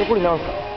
残り何すか？